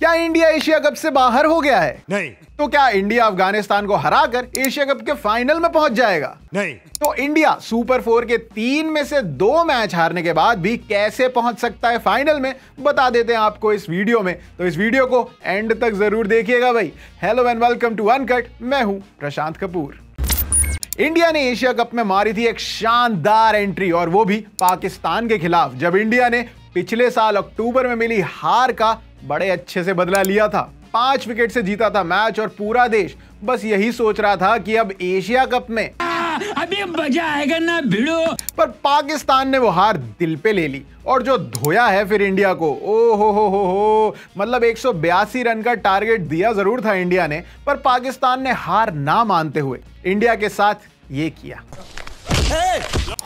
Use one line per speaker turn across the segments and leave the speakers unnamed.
क्या India Asia cup से बाहर हो गया है?
नहीं।
तो क्या इंडिया अफ़गानिस्तान को हराकर एशिया कप के फाइनल में पहुँच जाएगा?
नहीं।
तो इंडिया सुपर फोर के तीन में से दो मैच हारने के बाद भी कैसे पहुँच सकता है फाइनल में बता देते हैं आपको इस वीडियो में। तो इस वीडियो को एंड तक ज़रूर देखिएगा भाई। Hello and welcome to uncut मैं हूँ प्रशांत कपूर। इंडिया ने एशिया कप में मारी थी एक शानदार एंट्री और वो भी पाकिस्तान के खिलाफ जब इंडिया ने पिछले साल अक्टूबर में मिली हार का बड़े अच्छे से बदला लिया था। पाँच विकेट से जीता था मैच और पूरा देश बस यही सोच रहा था कि अब एशिया कप में।
अभी मज़ा आएगा ना भिड़ो।
पर पाकिस्तान ने वो हार दिल पे ले ली और जो धोया है फिर इंडिया को ओ हो हो हो हो मतलब एक सौ बयासी रन का टारगेट दिया ज़रूर था इंडिया ने पर पाकिस्तान ने हार ना मानते हुए इंडिया के साथ ये किया।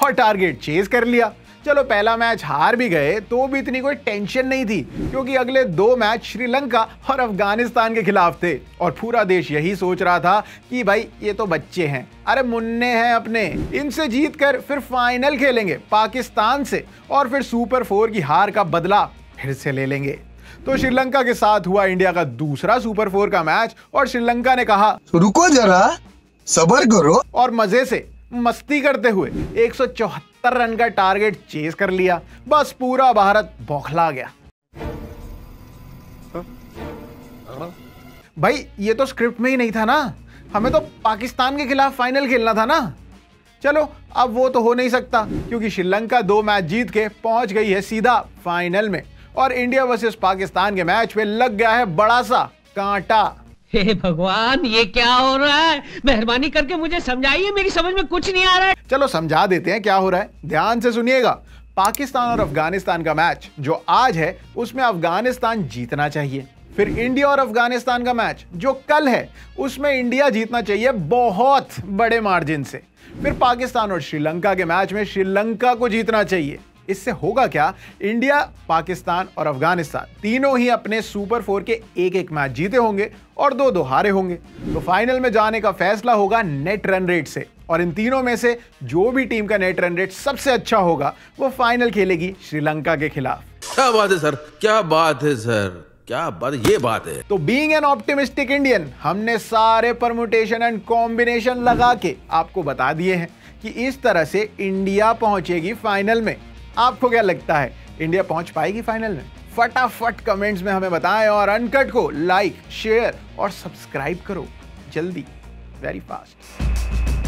और टारगेट चेज कर लिया। चलो पहला मैच हार भी गए तो भी इतनी कोई टेंशन नहीं थी क्योंकि अगले दो मैच श्रीलंका और अफ़गानिस्तान के खिलाफ थे और पूरा देश यही सोच रहा था कि भाई ये तो बच्चे हैं। अरे मुन्ने हैं अपने इनसे जीत कर फिर फाइनल खेलेंगे पाकिस्तान से और फिर सुपर फोर की हार का बदला फिर से ले लेंगे। तो श्रीलंका के साथ हुआ इंडिया का दूसरा सुपर फोर का मैच और श्रीलंका ने कहा
रुको जरा सबर करो।
और मज़े से मस्ती करते हुए एक सौ चौहत्तर रन का टारगेट चेस कर लिया। बस पूरा भारत बौखला गया। भाई ये तो स्क्रिप्ट में ही नहीं था ना। हमें तो पाकिस्तान के खिलाफ फाइनल खेलना था ना। चलो अब वो तो हो नहीं सकता क्योंकि श्रीलंका दो मैच जीत के पहुँच गई है सीधा फाइनल में। और इंडिया वर्सेस पाकिस्तान के मैच में लग गया है बड़ा सा कांटा।
हे भगवान, ये क्या हो रहा है? मेहरबानी करके मुझे समझाइए, मेरी समझ में कुछ नहीं आ रहा है।
चलो, समझा देते हैं क्या हो रहा है। ध्यान से सुनिएगा। पाकिस्तान और अफ़गानिस्तान का मैच जो आज है, उसमें अफ़गानिस्तान जीतना चाहिए। फिर इंडिया और अफ़गानिस्तान का मैच जो कल है, उसमें इंडिया जीतना चाहिए बहुत बड़े मार्जिन से। फिर पाकिस्तान और श्रीलंका के मैच में श्रीलंका को जीतना चाहिए। इससे होगा क्या? इंडिया पाकिस्तान और अफ़गानिस्तान तीनों ही अपने सुपर फोर के एक एक मैच जीते होंगे और दो दो हारे होंगे। तो फाइनल में जाने का फैसला होगा नेट रन रेट से और इन तीनों में से जो भी टीम का नेट रन रेट सबसे अच्छा होगा वो फाइनल खेलेगी श्रीलंका के खिलाफ।
क्या बात है सर? क्या बात है सर? क्या बात ये बात है।
तो बीइंग एन ऑप्टिमिस्टिक इंडियन हमने सारे परमुटेशन एंड कॉम्बिनेशन लगा के आपको बता दिए हैं कि इस तरह से इंडिया पहुंचेगी फाइनल में। आपको क्या लगता है, इंडिया पहुँच पाएगी फाइनल में? फटाफट कमेंट्स में हमें बताएँ और अनकट को लाइक शेयर और सब्सक्राइब करो जल्दी वेरी फास्ट